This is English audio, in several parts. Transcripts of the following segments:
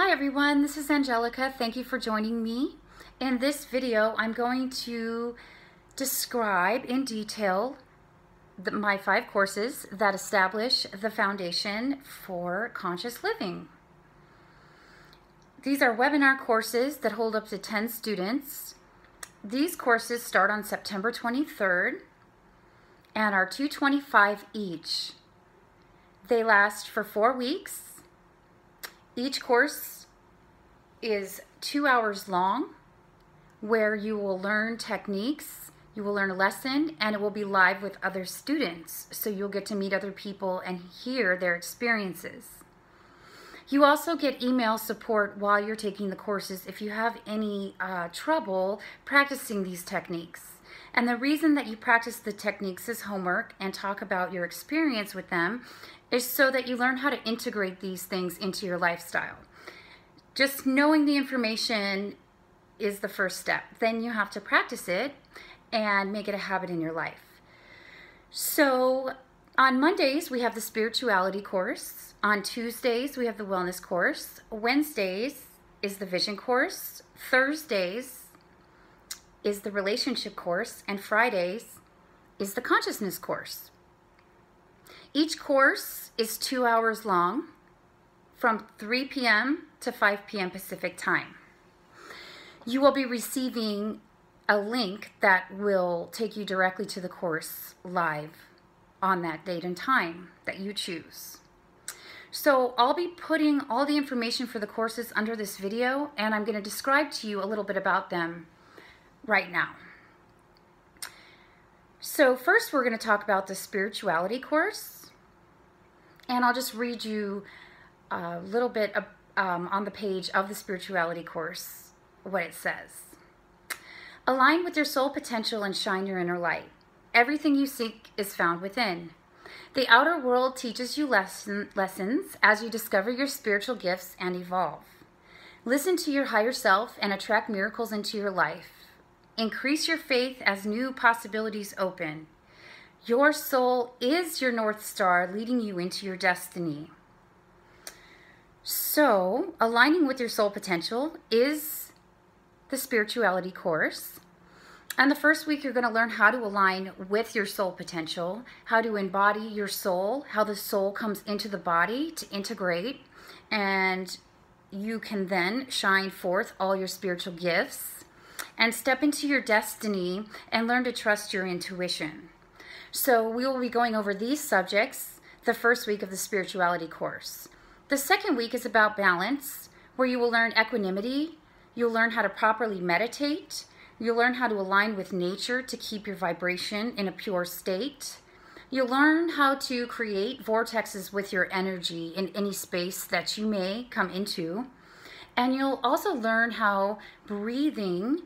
Hi everyone, this is Angelica. Thank you for joining me. In this video, I'm going to describe in detail the, my five courses that establish the foundation for conscious living. These are webinar courses that hold up to 10 students. These courses start on September 23rd and are 225 each. They last for four weeks each course is two hours long where you will learn techniques, you will learn a lesson, and it will be live with other students. So you'll get to meet other people and hear their experiences. You also get email support while you're taking the courses if you have any uh, trouble practicing these techniques. And the reason that you practice the techniques as homework and talk about your experience with them is so that you learn how to integrate these things into your lifestyle. Just knowing the information is the first step. Then you have to practice it and make it a habit in your life. So on Mondays, we have the spirituality course. On Tuesdays, we have the wellness course. Wednesdays is the vision course. Thursdays is the relationship course. And Fridays is the consciousness course. Each course is two hours long from 3 p.m. to 5 p.m. Pacific time. You will be receiving a link that will take you directly to the course live on that date and time that you choose. So I'll be putting all the information for the courses under this video and I'm going to describe to you a little bit about them right now. So first we're going to talk about the spirituality course and I'll just read you a little bit um, on the page of the spirituality course what it says. Align with your soul potential and shine your inner light. Everything you seek is found within. The outer world teaches you lesson, lessons as you discover your spiritual gifts and evolve. Listen to your higher self and attract miracles into your life. Increase your faith as new possibilities open. Your soul is your North Star leading you into your destiny. So, aligning with your soul potential is the spirituality course. And the first week, you're going to learn how to align with your soul potential, how to embody your soul, how the soul comes into the body to integrate, and you can then shine forth all your spiritual gifts and step into your destiny and learn to trust your intuition. So we will be going over these subjects the first week of the spirituality course. The second week is about balance, where you will learn equanimity, you'll learn how to properly meditate, you'll learn how to align with nature to keep your vibration in a pure state. You'll learn how to create vortexes with your energy in any space that you may come into. And you'll also learn how breathing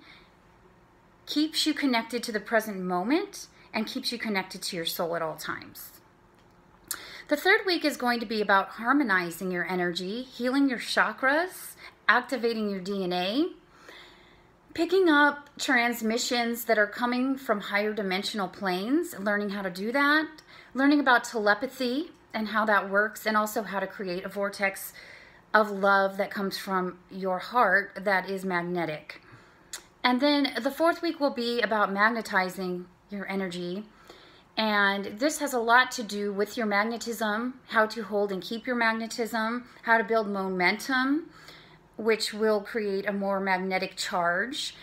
keeps you connected to the present moment and keeps you connected to your soul at all times. The third week is going to be about harmonizing your energy, healing your chakras, activating your DNA, picking up transmissions that are coming from higher dimensional planes, learning how to do that, learning about telepathy and how that works, and also how to create a vortex of love that comes from your heart that is magnetic. And then the fourth week will be about magnetizing your energy. And this has a lot to do with your magnetism, how to hold and keep your magnetism, how to build momentum, which will create a more magnetic charge.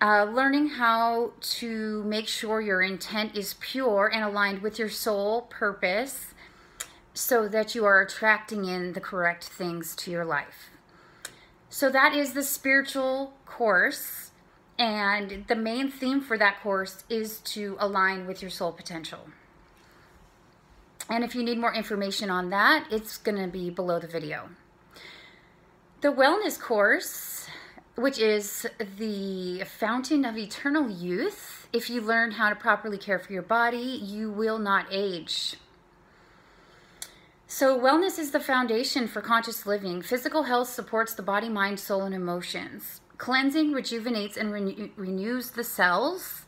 Uh, learning how to make sure your intent is pure and aligned with your soul purpose so that you are attracting in the correct things to your life. So that is the spiritual course. And the main theme for that course is to align with your soul potential. And if you need more information on that, it's going to be below the video. The wellness course, which is the fountain of eternal youth, if you learn how to properly care for your body, you will not age. So, wellness is the foundation for conscious living. Physical health supports the body, mind, soul, and emotions. Cleansing rejuvenates and renew renews the cells.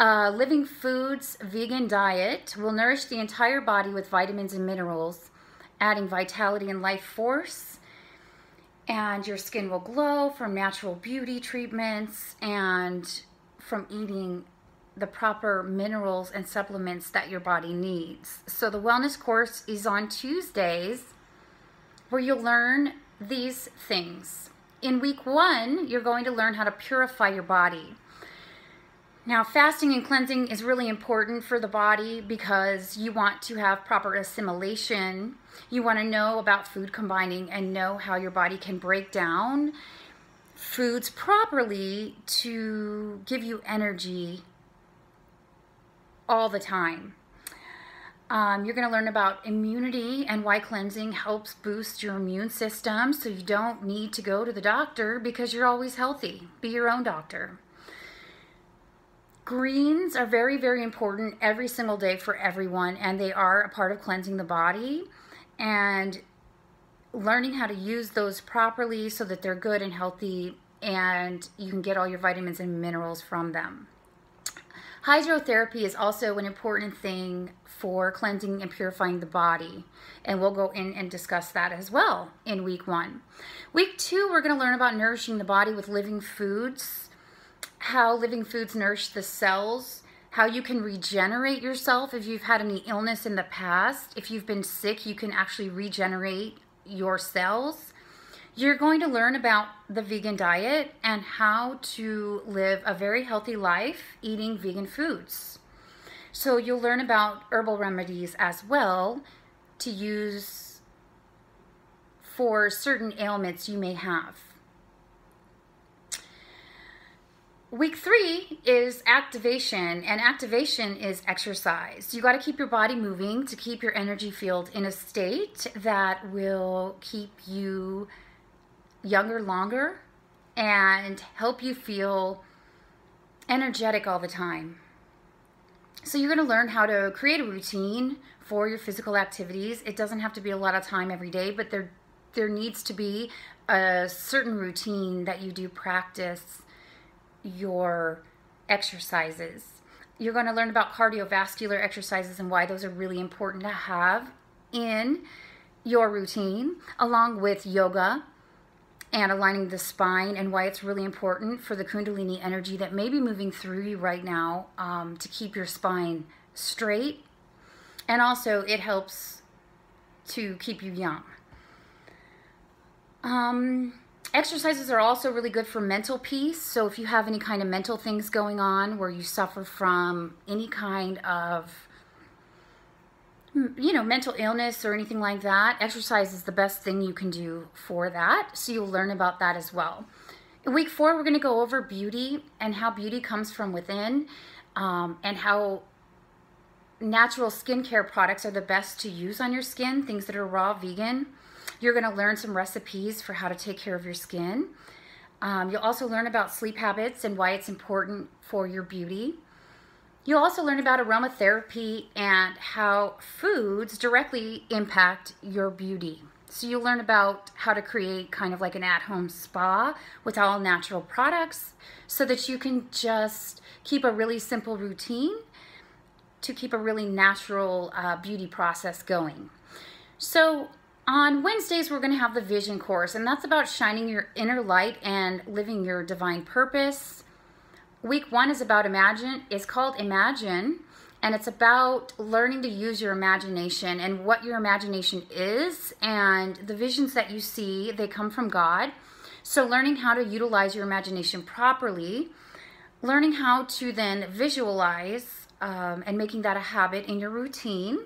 Uh, living Foods vegan diet will nourish the entire body with vitamins and minerals, adding vitality and life force. And your skin will glow from natural beauty treatments and from eating the proper minerals and supplements that your body needs. So, the wellness course is on Tuesdays where you'll learn these things. In week one, you're going to learn how to purify your body. Now, fasting and cleansing is really important for the body because you want to have proper assimilation. You want to know about food combining and know how your body can break down foods properly to give you energy all the time. Um, you're going to learn about immunity and why cleansing helps boost your immune system so you don't need to go to the doctor because you're always healthy. Be your own doctor. Greens are very, very important every single day for everyone, and they are a part of cleansing the body and learning how to use those properly so that they're good and healthy and you can get all your vitamins and minerals from them. Hydrotherapy is also an important thing for cleansing and purifying the body. And we'll go in and discuss that as well in week one. Week two, we're going to learn about nourishing the body with living foods, how living foods nourish the cells, how you can regenerate yourself if you've had any illness in the past. If you've been sick, you can actually regenerate your cells. You're going to learn about the vegan diet and how to live a very healthy life eating vegan foods. So you'll learn about herbal remedies as well to use for certain ailments you may have. Week three is activation, and activation is exercise. You got to keep your body moving to keep your energy field in a state that will keep you younger longer and help you feel energetic all the time. So you're going to learn how to create a routine for your physical activities. It doesn't have to be a lot of time every day, but there there needs to be a certain routine that you do practice your exercises. You're going to learn about cardiovascular exercises and why those are really important to have in your routine, along with yoga, and aligning the spine and why it's really important for the Kundalini energy that may be moving through you right now um, to keep your spine straight. And also, it helps to keep you young. Um, exercises are also really good for mental peace. So, if you have any kind of mental things going on where you suffer from any kind of you know, mental illness or anything like that, exercise is the best thing you can do for that. So you'll learn about that as well. In week four, we're going to go over beauty and how beauty comes from within um, and how natural skincare products are the best to use on your skin, things that are raw vegan. You're going to learn some recipes for how to take care of your skin. Um, you'll also learn about sleep habits and why it's important for your beauty. You'll also learn about aromatherapy and how foods directly impact your beauty. So you'll learn about how to create kind of like an at-home spa with all natural products so that you can just keep a really simple routine to keep a really natural uh, beauty process going. So on Wednesdays, we're going to have the vision course, and that's about shining your inner light and living your divine purpose week one is about imagine. It's called Imagine, and it's about learning to use your imagination and what your imagination is, and the visions that you see. They come from God. So, learning how to utilize your imagination properly, learning how to then visualize um, and making that a habit in your routine.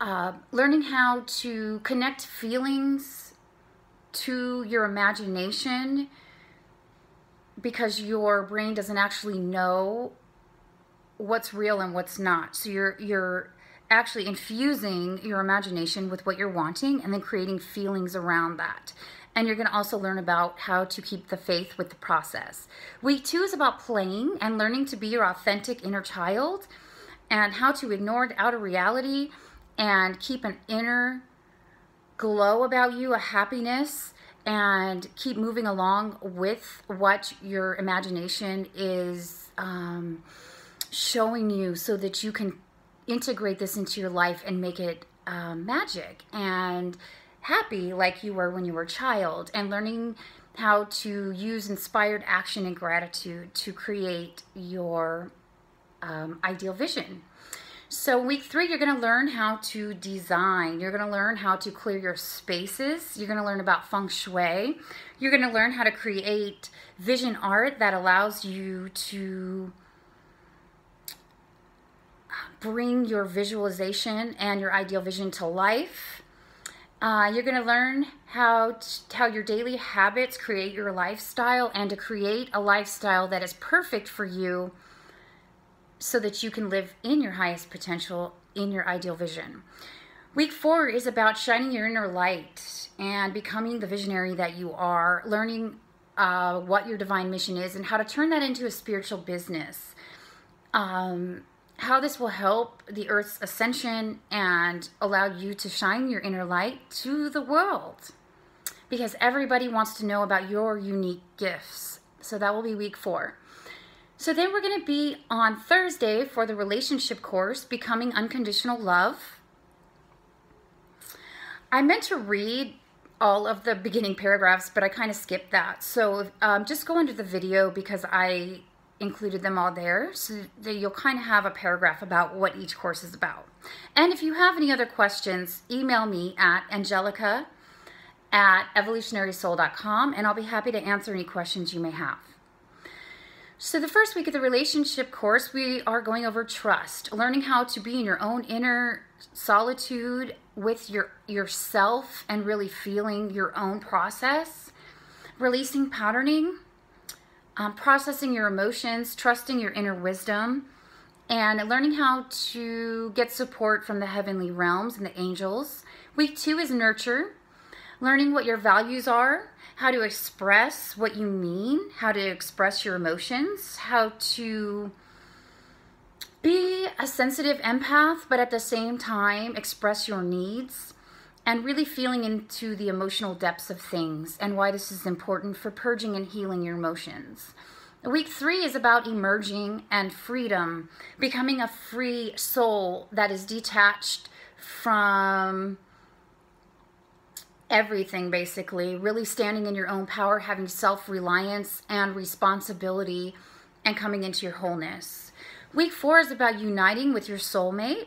Uh, learning how to connect feelings to your imagination because your brain doesn't actually know what's real and what's not. So you're you're actually infusing your imagination with what you're wanting and then creating feelings around that. And you're going to also learn about how to keep the faith with the process. Week two is about playing and learning to be your authentic inner child and how to ignore the outer reality and keep an inner glow about you, a happiness and keep moving along with what your imagination is um, showing you so that you can integrate this into your life and make it um, magic and happy like you were when you were a child and learning how to use inspired action and gratitude to create your um, ideal vision. So, week three, you're going to learn how to design. You're going to learn how to clear your spaces. You're going to learn about feng shui. You're going to learn how to create vision art that allows you to bring your visualization and your ideal vision to life. Uh, you're going to learn how to, how your daily habits create your lifestyle and to create a lifestyle that is perfect for you so that you can live in your highest potential in your ideal vision. Week four is about shining your inner light and becoming the visionary that you are, learning uh, what your divine mission is and how to turn that into a spiritual business. Um, how this will help the Earth's ascension and allow you to shine your inner light to the world. Because everybody wants to know about your unique gifts. So that will be week four. So then we're going to be on Thursday for the relationship course, Becoming Unconditional Love. I meant to read all of the beginning paragraphs, but I kind of skipped that. So um, just go into the video because I included them all there so that you'll kind of have a paragraph about what each course is about. And if you have any other questions, email me at angelica at evolutionarysoul.com and I'll be happy to answer any questions you may have. So, the first week of the relationship course, we are going over trust, learning how to be in your own inner solitude with your yourself and really feeling your own process, releasing patterning, um, processing your emotions, trusting your inner wisdom, and learning how to get support from the heavenly realms and the angels. Week two is nurture, learning what your values are, how to express what you mean, how to express your emotions, how to be a sensitive empath, but at the same time express your needs and really feeling into the emotional depths of things and why this is important for purging and healing your emotions. Week three is about emerging and freedom, becoming a free soul that is detached from everything basically, really standing in your own power, having self reliance and responsibility, and coming into your wholeness. Week four is about uniting with your soulmate,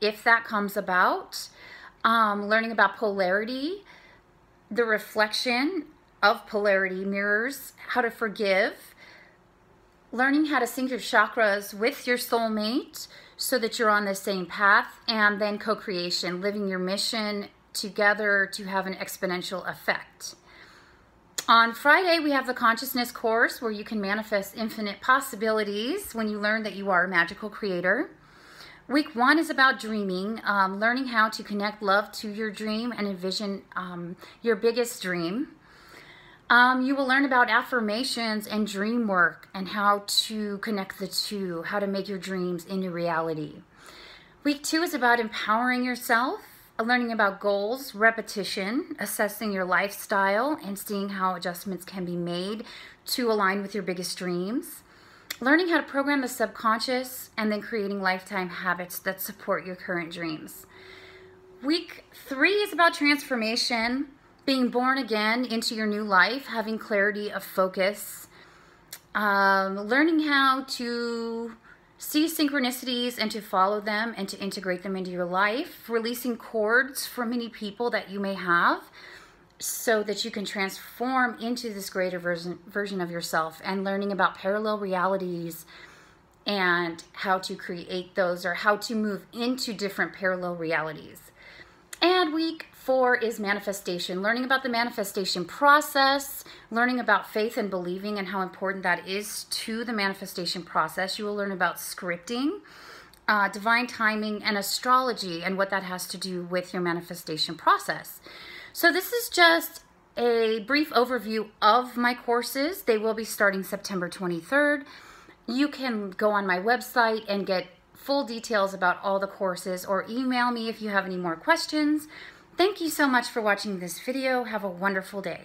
if that comes about, um, learning about polarity, the reflection of polarity mirrors, how to forgive, learning how to sync your chakras with your soulmate so that you're on the same path, and then co creation, living your mission together to have an exponential effect. On Friday, we have the consciousness course where you can manifest infinite possibilities when you learn that you are a magical creator. Week one is about dreaming, um, learning how to connect love to your dream and envision um, your biggest dream. Um, you will learn about affirmations and dream work and how to connect the two, how to make your dreams into reality. Week two is about empowering yourself learning about goals, repetition, assessing your lifestyle, and seeing how adjustments can be made to align with your biggest dreams. Learning how to program the subconscious, and then creating lifetime habits that support your current dreams. Week three is about transformation, being born again into your new life, having clarity of focus, um, learning how to see synchronicities and to follow them and to integrate them into your life, releasing cords from many people that you may have so that you can transform into this greater version, version of yourself and learning about parallel realities and how to create those or how to move into different parallel realities. And week four is manifestation, learning about the manifestation process, learning about faith and believing and how important that is to the manifestation process. You will learn about scripting, uh, divine timing, and astrology and what that has to do with your manifestation process. So, this is just a brief overview of my courses. They will be starting September 23rd. You can go on my website and get full details about all the courses or email me if you have any more questions. Thank you so much for watching this video. Have a wonderful day.